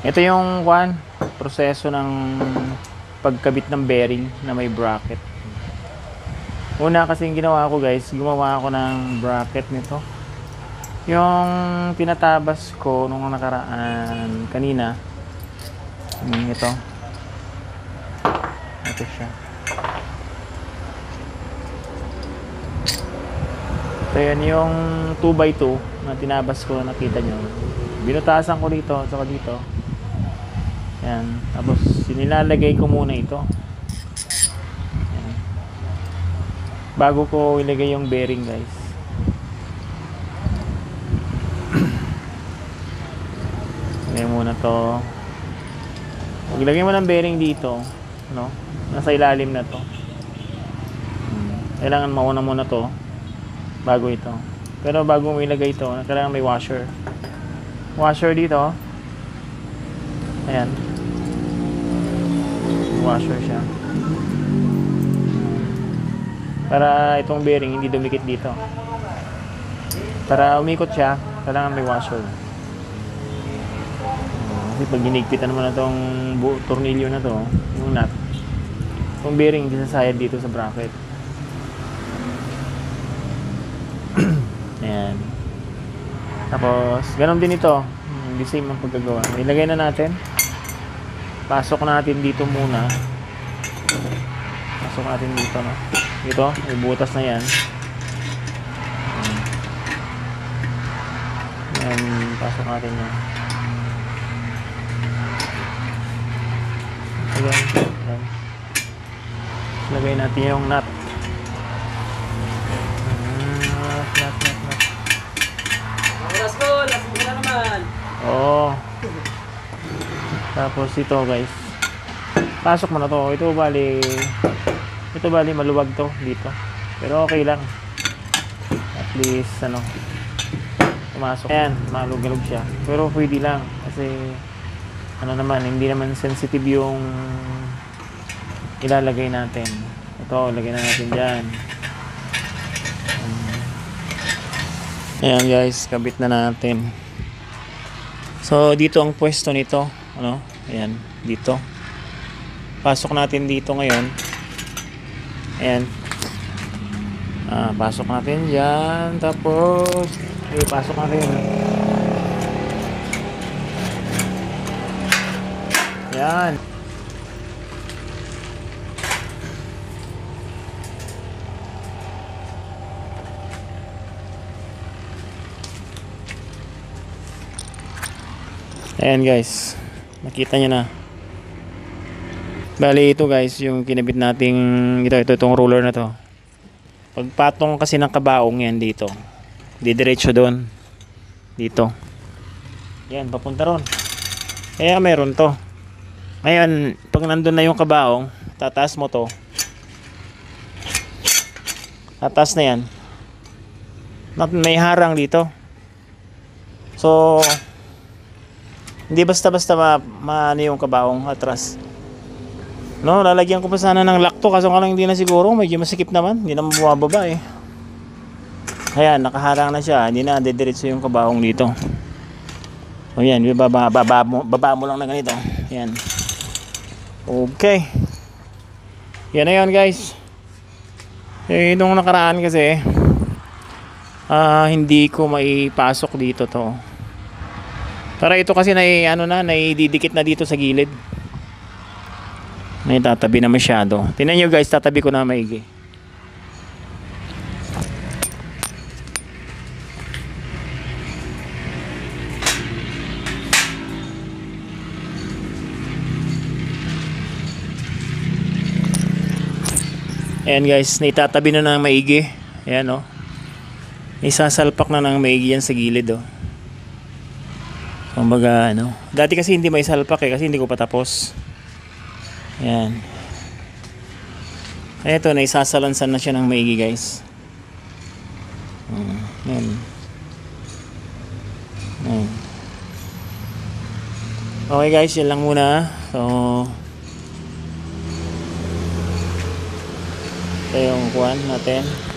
Ito yung kwan, proseso ng pagkabit ng bearing na may bracket. Una kasi yung ginawa ko guys, gumawa ako ng bracket nito. Yung tinatabas ko nung nakaraan kanina, yung ito. Ito siya. Ito yan yung 2x2 na tinabas ko nakita nyo. Binutasan ko dito, saka dito. Yan. Tapos sinilalagay ko muna ito. Yan. Bago ko ilagay yung bearing guys. Ilagay muna to. Pag ilagay mo ng bearing dito, no? Nasa ilalim na to. Kailangan mauna muna to bago ito. Pero bago mo ilagay ito, kailangan may washer. Washer dito. Ayan. Washer siya. Para itong bearing hindi dumikit dito. Para umikot siya, kailangan may washer. Kasi pag ginigpitan mo na tong bu- tornilyo na to, yung nut, itong bearing hindi sasayad dito sa bracket. Ayan. Tapos, ganun din ito. Hindi same ang pagkagawa. Ilagay na natin. Pasok natin dito muna. Pasok natin dito, no? Ito, may butas na yan. Ayan, pasok natin yan. Ayan, ayan. Lagay natin yung. Nut, nut, nut, nut. Oras ko, lasing ko na naman. Oo. Tapos ito guys. Pasok mo na to. Ito bali ito bali maluwag to dito. Pero okay lang. At least ano pumasok. Ayan, malug-lug siya. Pero pwede lang kasi ano naman, hindi naman sensitive yung ilalagay natin. Ito, lagay na natin dyan. Ayan guys, kabit na natin. So, dito ang pwesto nito. Ano? Ayan, dito. Pasok natin dito ngayon. Ayan. Ah, pasok natin dyan. Tapos, eh, pasok natin. Yan. Ayan guys. Nakita nyo na. Bali ito guys, yung kinabit nating ito, ito itong roller na to. Pagpatong kasi ng kabaong yan dito. Didiretso doon. Dito. Yan, papunta ron. Kaya meron to. Ngayon, pag nandun na yung kabaong, tataas mo to. Tataas na yan. May harang dito. So, hindi basta-basta ma, maano yung kabaong atras. No, lalagyan ko pa sana ng lock to kaso nga lang hindi na siguro, medyo masikip naman, hindi na mababa eh. Kaya nakaharang na siya, hindi na dediretso yung kabaong dito. O yan, baba, baba, mo, baba mo lang na ganito. Yan. Okay. Yan na yun guys. Eh, nung nakaraan kasi, ah hindi ko maipasok dito to. Para ito kasi na ano na, naididikit na dito sa gilid. May tatabi na masyado. Tingnan nyo guys, tatabi ko na maigi. Ayan guys, naitatabi na ng maigi. Ayan o. Oh. Isasalpak na ng maigi yan sa gilid oh. Kumbaga ano. Dati kasi hindi may salpak eh kasi hindi ko pa tapos. Ayan. Eto, naisasalansan na siya ng maigi guys. Hmm, Ayan. Ayan. Okay guys, yan lang muna. So, ito yung kuhan natin.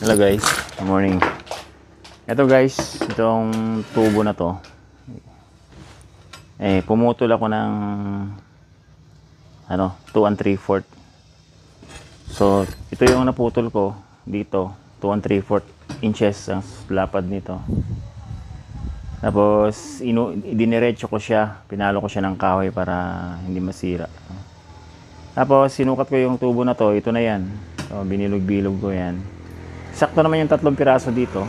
Hello guys, good morning. Ito guys, itong tubo na to. Eh, pumutol ako ng ano, 2 and 3 fourth. So, ito yung naputol ko dito, 2 and 3 fourth inches ang lapad nito. Tapos, inu diniretso ko siya, pinalo ko siya ng kahoy para hindi masira. Tapos, sinukat ko yung tubo na to, ito na yan. So, binilog-bilog ko yan. Sakto naman yung tatlong piraso dito.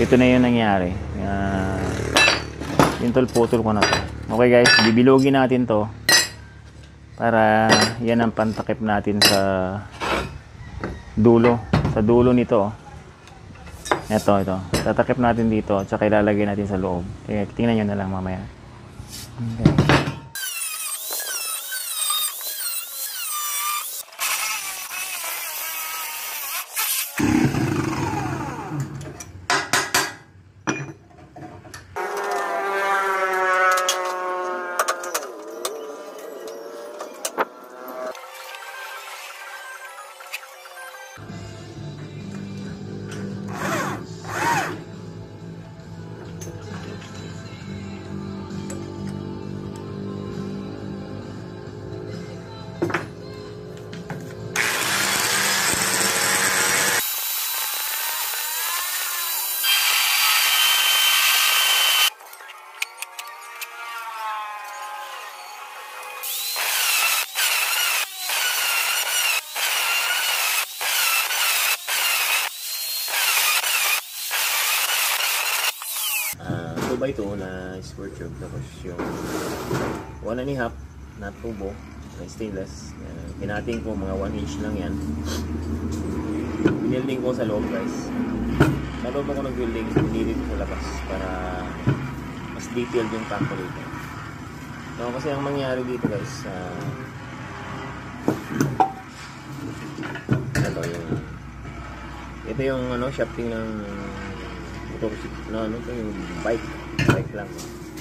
Ito na yung nangyari. Uh, yung putol ko na to. Okay guys, bibilogin natin to. Para yan ang pantakip natin sa dulo. Sa dulo nito. Ito, ito. Tatakip natin dito at saka ilalagay natin sa loob. Tingnan nyo na lang mamaya. Okay. 2x2 na square tube tapos yung 1 and a half na tubo na stainless. Uh, pinating ko mga 1 inch lang yan. Binilding ko sa loob guys. Sa loob ako ng building binilid ko labas para mas detailed yung tampo rito so kasi ang mangyari dito guys uh, ano yung ito yung ano shafting ng motor na ano to yung bike Island.